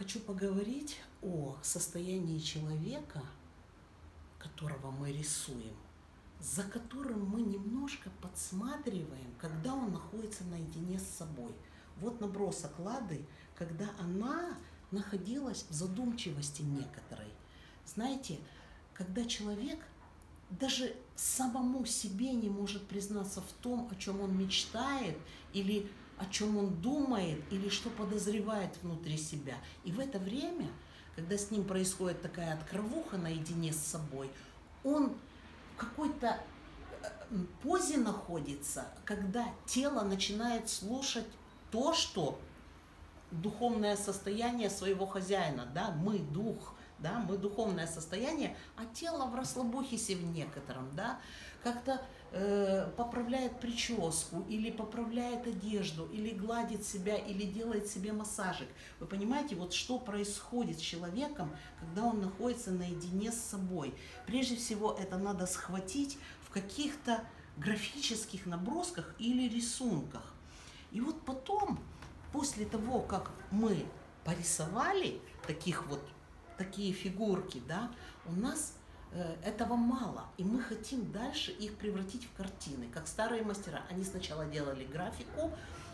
хочу поговорить о состоянии человека, которого мы рисуем, за которым мы немножко подсматриваем, когда он находится наедине с собой. Вот набросок Лады, когда она находилась в задумчивости некоторой. Знаете, когда человек даже самому себе не может признаться в том, о чем он мечтает или о чем он думает или что подозревает внутри себя. И в это время, когда с ним происходит такая откровуха наедине с собой, он в какой-то э, позе находится, когда тело начинает слушать то, что духовное состояние своего хозяина, да, мы дух, да, мы духовное состояние, а тело в расслабухисе в некотором, да, как-то э, поправляет прическу, или поправляет одежду, или гладит себя, или делает себе массажик. Вы понимаете, вот что происходит с человеком, когда он находится наедине с собой. Прежде всего, это надо схватить в каких-то графических набросках или рисунках. И вот потом, после того, как мы порисовали таких вот такие фигурки, да, у нас э, этого мало, и мы хотим дальше их превратить в картины, как старые мастера. Они сначала делали графику,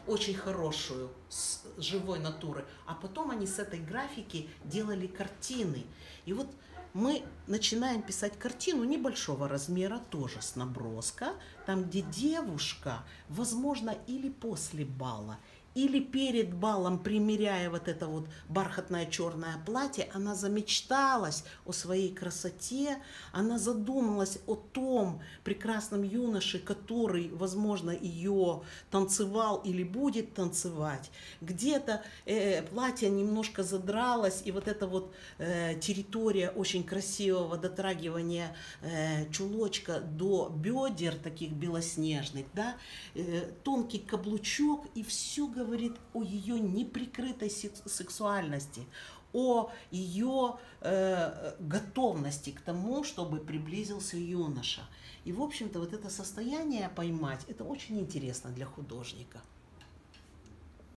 очень хорошую, с живой натуры, а потом они с этой графики делали картины. И вот мы начинаем писать картину небольшого размера, тоже с наброска, там, где девушка, возможно, или после бала, или перед балом, примеряя вот это вот бархатное черное платье, она замечталась о своей красоте, она задумалась о том прекрасном юноше, который, возможно, ее танцевал или будет танцевать. Где-то э, платье немножко задралось, и вот эта вот э, территория очень красивого дотрагивания э, чулочка до бедер таких белоснежных, да, э, тонкий каблучок, и все говорит говорит о ее неприкрытой сексуальности, о ее э, готовности к тому, чтобы приблизился юноша. И, в общем-то, вот это состояние поймать, это очень интересно для художника.